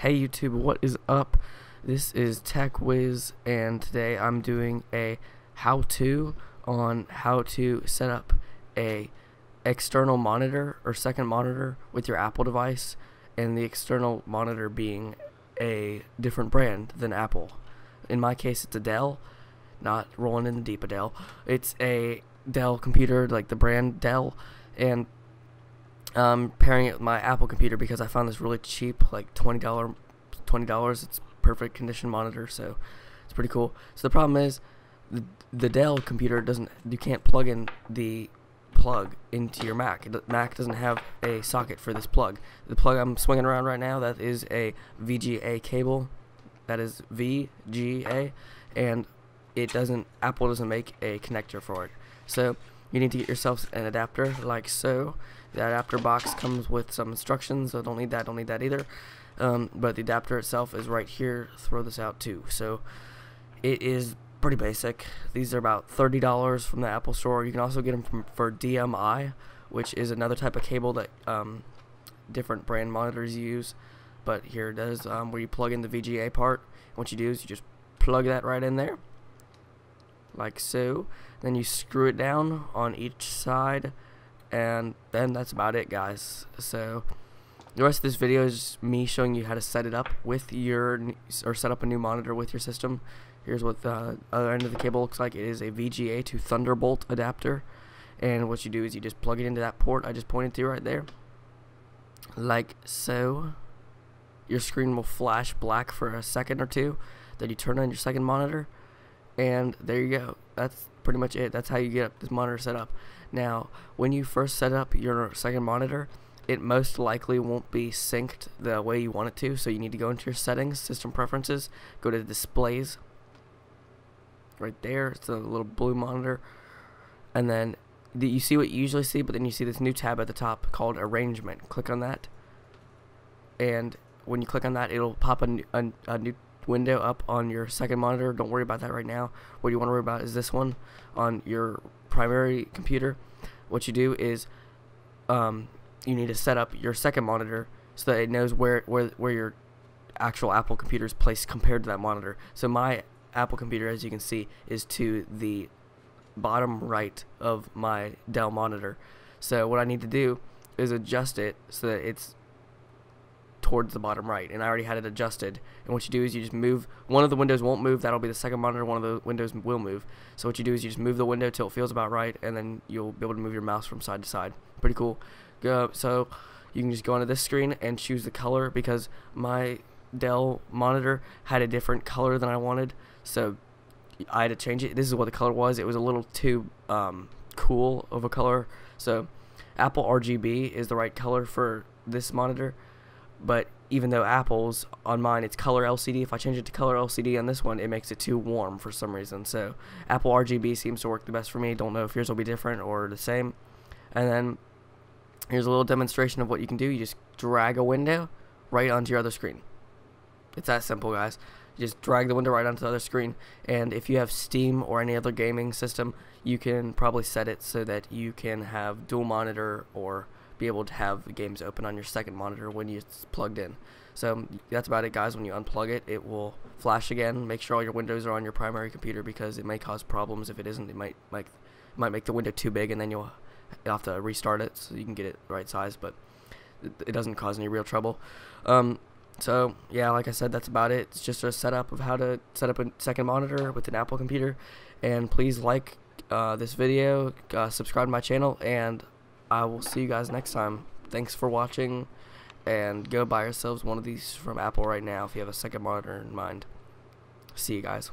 Hey YouTube, what is up? This is TechWiz and today I'm doing a how-to on how to set up a external monitor or second monitor with your Apple device and the external monitor being a different brand than Apple. In my case it's a Dell, not rolling in the deep a Dell. It's a Dell computer like the brand Dell and um, pairing it with my Apple computer because I found this really cheap, like twenty dollar, twenty dollars. It's perfect condition monitor, so it's pretty cool. So the problem is, the the Dell computer doesn't. You can't plug in the plug into your Mac. The Mac doesn't have a socket for this plug. The plug I'm swinging around right now that is a VGA cable. That is VGA, and it doesn't. Apple doesn't make a connector for it. So you need to get yourself an adapter like so. The adapter box comes with some instructions so don't need that don't need that either. Um, but the adapter itself is right here. Throw this out too. So it is pretty basic. These are about $30 from the Apple store. You can also get them from, for DVI which is another type of cable that um, different brand monitors use. But here it is um, where you plug in the VGA part. What you do is you just plug that right in there like so then you screw it down on each side and then that's about it guys. So the rest of this video is me showing you how to set it up with your or set up a new monitor with your system. Here's what the other end of the cable looks like. It is a VGA to Thunderbolt adapter. And what you do is you just plug it into that port I just pointed to right there. Like so your screen will flash black for a second or two. Then you turn on your second monitor and there you go. That's pretty much it. That's how you get this monitor set up now when you first set up your second monitor it most likely won't be synced the way you want it to. So you need to go into your settings system preferences go to displays right there. It's a little blue monitor. And then the, you see what you usually see but then you see this new tab at the top called arrangement. Click on that. And when you click on that it'll pop a, a, a new window up on your second monitor. Don't worry about that right now. What you want to worry about is this one on your primary computer. What you do is um, you need to set up your second monitor so that it knows where, where, where your actual Apple computer is placed compared to that monitor. So my Apple computer, as you can see, is to the bottom right of my Dell monitor. So what I need to do is adjust it so that it's towards the bottom right and I already had it adjusted. And what you do is you just move one of the windows won't move that'll be the second monitor one of the windows will move. So what you do is you just move the window till it feels about right and then you'll be able to move your mouse from side to side. Pretty cool. Go, so you can just go onto this screen and choose the color because my Dell monitor had a different color than I wanted. So I had to change it. This is what the color was. It was a little too um, cool of a color. So Apple RGB is the right color for this monitor but even though Apple's on mine it's color LCD if I change it to color LCD on this one it makes it too warm for some reason. So Apple RGB seems to work the best for me. Don't know if yours will be different or the same. And then here's a little demonstration of what you can do. You just drag a window right onto your other screen. It's that simple guys. You just drag the window right onto the other screen and if you have Steam or any other gaming system you can probably set it so that you can have dual monitor or be able to have the games open on your second monitor when it's plugged in. So that's about it guys, when you unplug it, it will flash again. Make sure all your windows are on your primary computer because it may cause problems. If it isn't, it might, might, might make the window too big and then you'll have to restart it so you can get it right size, but it, doesn't cause any real trouble. Um, so yeah, like I said, that's about it. It's just a setup of how to set up a second monitor with an Apple computer. And please like uh, this video, uh, subscribe to my channel, and I will see you guys next time. Thanks for watching, and go buy yourselves one of these from Apple right now if you have a second monitor in mind. See you guys.